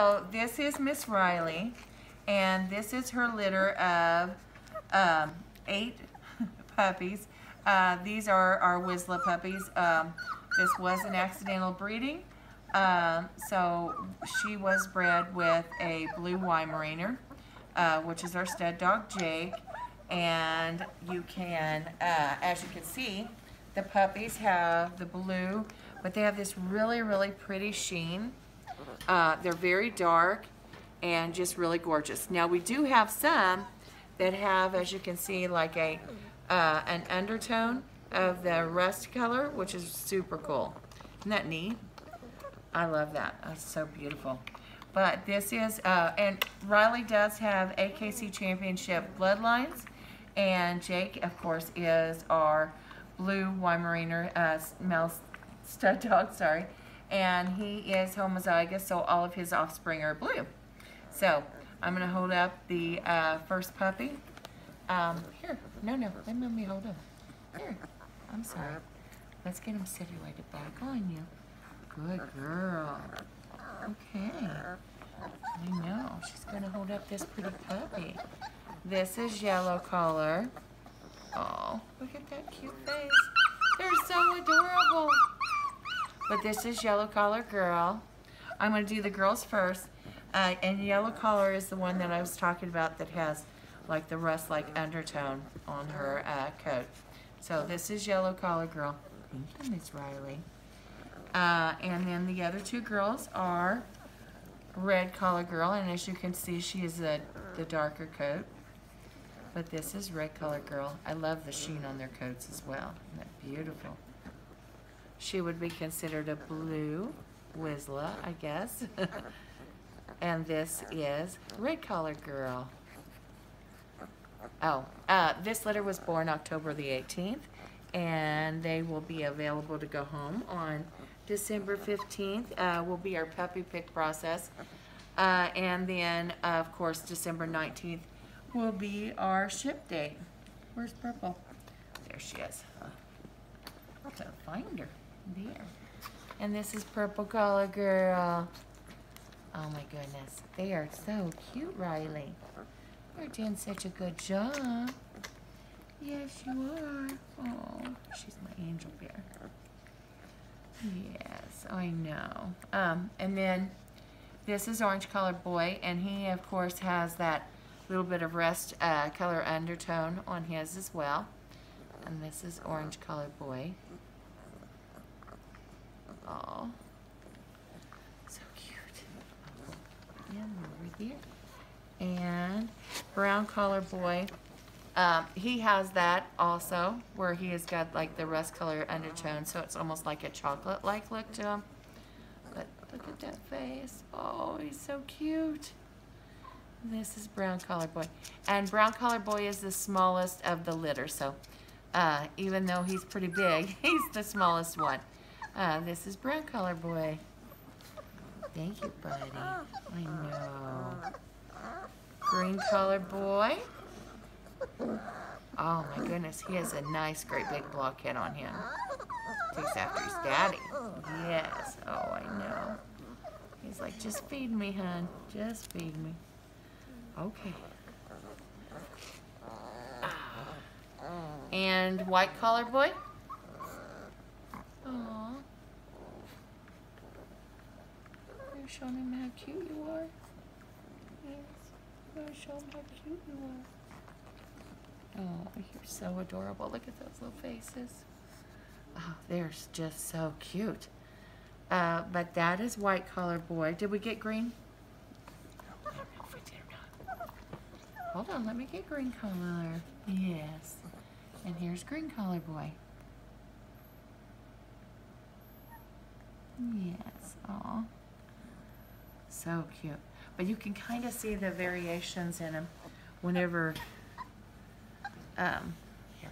So this is Miss Riley, and this is her litter of um, eight puppies. Uh, these are our Wizsla puppies. Um, this was an accidental breeding. Um, so she was bred with a blue Weimaraner, uh, which is our stud dog Jake. And you can, uh, as you can see, the puppies have the blue, but they have this really, really pretty sheen. Uh, they're very dark and just really gorgeous. Now we do have some that have, as you can see, like a uh, an undertone of the rust color, which is super cool. Isn't that neat? I love that. That's so beautiful. But this is, uh, and Riley does have AKC Championship bloodlines. And Jake, of course, is our blue Weimaraner uh, male stud dog, sorry and he is homozygous, so all of his offspring are blue. So I'm going to hold up the uh, first puppy. Um, here, no, no, let me hold him. Here, I'm sorry. Let's get him situated back on you. Good girl. Okay. I know, she's going to hold up this pretty puppy. This is yellow collar. Oh, look at that cute face. They're so adorable. But this is Yellow Collar Girl. I'm going to do the girls first. Uh, and Yellow Collar is the one that I was talking about that has like the rust-like undertone on her uh, coat. So this is Yellow Collar Girl. You, Miss Riley. Uh, and then the other two girls are Red Collar Girl, and as you can see, she is a, the darker coat. But this is Red Collar Girl. I love the sheen on their coats as well. Isn't that beautiful? She would be considered a blue Wizsla, I guess. and this is Red Collar Girl. Oh, uh, this litter was born October the 18th, and they will be available to go home on December 15th. Uh, will be our puppy pick process. Uh, and then, of course, December 19th will be our ship date. Where's Purple? There she is. I'll have to find her there. And this is Purple Collar Girl. Oh my goodness. They are so cute, Riley. You're doing such a good job. Yes, you are. Oh, she's my angel bear. Yes, I know. Um, and then this is Orange Colored Boy, and he, of course, has that little bit of rust uh, color undertone on his as well. And this is Orange Colored Boy. Oh, so cute. Yeah, over here. And brown collar boy. Um, he has that also, where he has got like the rust color undertone, so it's almost like a chocolate-like look to him. But look at that face. Oh, he's so cute. This is brown collar boy. And brown collar boy is the smallest of the litter, so uh, even though he's pretty big, he's the smallest one. Ah, this is brown collar boy. Thank you, buddy. I know. Green collar boy. Oh my goodness, he has a nice, great big blockhead on him. Takes after his daddy. Yes, oh I know. He's like, just feed me, hon. Just feed me. Okay. And white collar boy? You're showing him how cute you are. Yes. How cute you are. Oh, you're so adorable. Look at those little faces. Oh, they're just so cute. Uh, but that is white collar boy. Did we get green? Hold on, let me get green collar. Yes. And here's green collar boy. Yes, oh, so cute. But you can kind of see the variations in them whenever, um, here,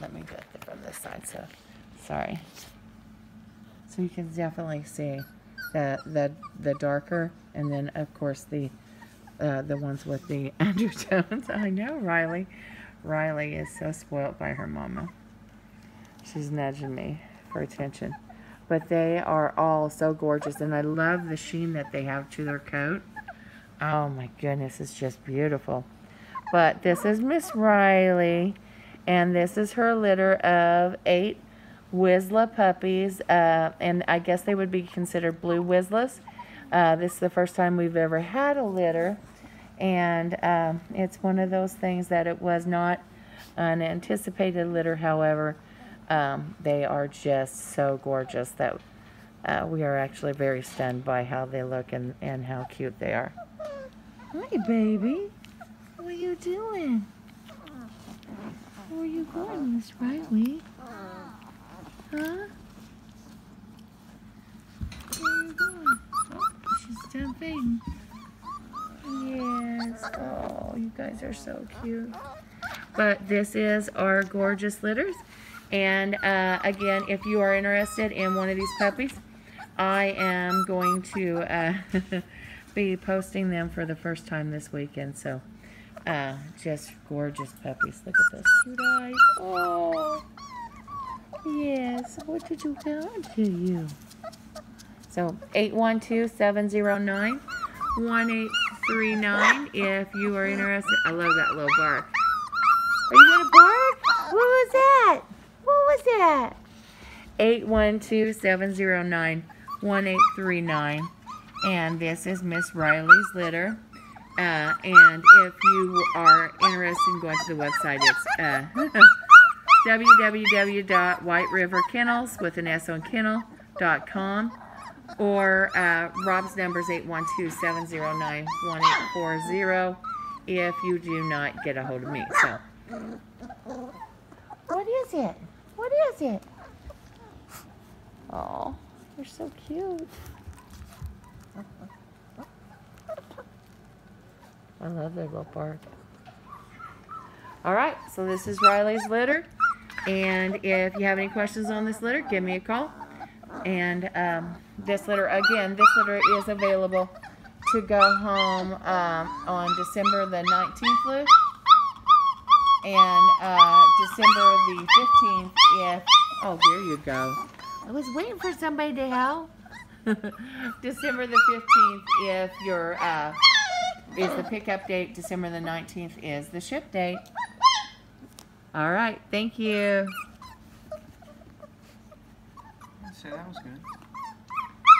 let me get it from this side, so, sorry. So you can definitely see the, the, the darker, and then of course the, uh, the ones with the undertones. I know, Riley. Riley is so spoiled by her mama. She's nudging me for attention. But they are all so gorgeous, and I love the sheen that they have to their coat. Oh my goodness, it's just beautiful. But this is Miss Riley, and this is her litter of eight Wizsla puppies, uh, and I guess they would be considered blue Wizslas. Uh, this is the first time we've ever had a litter, and um, it's one of those things that it was not an anticipated litter. However, um, they are just so gorgeous that uh, we are actually very stunned by how they look and, and how cute they are. Hi, baby. What are you doing? Where are you going, Miss Riley? Huh? Where are you going? Oh, she's jumping. Yes. Oh, you guys are so cute. But this is our gorgeous litters. And uh, again, if you are interested in one of these puppies, I am going to uh, be posting them for the first time this weekend. So, uh, just gorgeous puppies. Look at those cute eyes. Oh, yes. What did you want to you? So, 812-709-1839 if you are interested. I love that little bark. Are you going to bark? What was that? Was that? 812-709-1839. And this is Miss Riley's litter. Uh, and if you are interested in going to the website, it's uh, www.whiteriverkennels with an S on kennel.com or uh, Rob's number is 812-709-1840 if you do not get a hold of me. So, what is it? What is it? Oh, they're so cute. I love their little bark. All right, so this is Riley's litter. And if you have any questions on this litter, give me a call. And um, this litter, again, this litter is available to go home um, on December the 19th, Lou. And uh, December the 15th, if, oh, there you go. I was waiting for somebody to help. December the 15th, if your uh, is the pickup date. December the 19th is the ship date. All right, thank you. Say that was good.